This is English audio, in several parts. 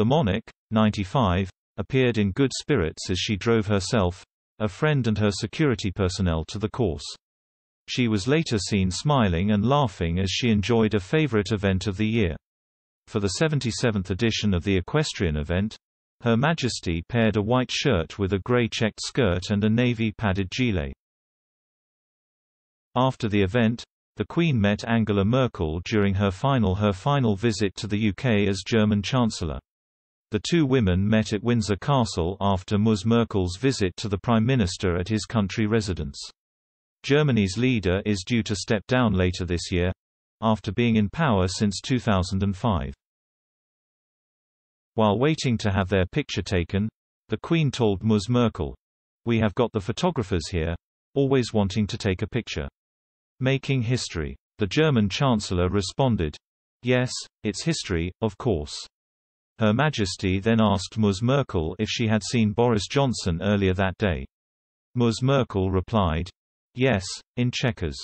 The Monarch, 95, appeared in good spirits as she drove herself, a friend and her security personnel to the course. She was later seen smiling and laughing as she enjoyed a favorite event of the year. For the 77th edition of the equestrian event, Her Majesty paired a white shirt with a grey checked skirt and a navy padded gilet. After the event, the Queen met Angela Merkel during her final her final visit to the UK as German Chancellor. The two women met at Windsor Castle after Ms. Merkel's visit to the Prime Minister at his country residence. Germany's leader is due to step down later this year after being in power since 2005. While waiting to have their picture taken, the Queen told Ms. Merkel, We have got the photographers here, always wanting to take a picture. Making history. The German Chancellor responded, Yes, it's history, of course. Her Majesty then asked Ms. Merkel if she had seen Boris Johnson earlier that day. Ms. Merkel replied, Yes, in Chequers.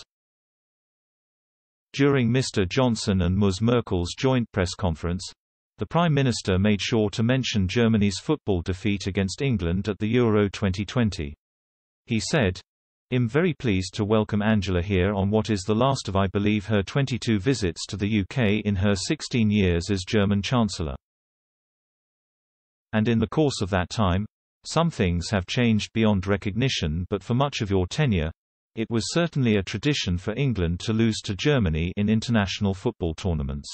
During Mr. Johnson and Ms. Merkel's joint press conference, the Prime Minister made sure to mention Germany's football defeat against England at the Euro 2020. He said, I'm very pleased to welcome Angela here on what is the last of I believe her 22 visits to the UK in her 16 years as German Chancellor. And in the course of that time, some things have changed beyond recognition but for much of your tenure, it was certainly a tradition for England to lose to Germany in international football tournaments.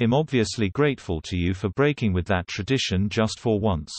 I'm obviously grateful to you for breaking with that tradition just for once.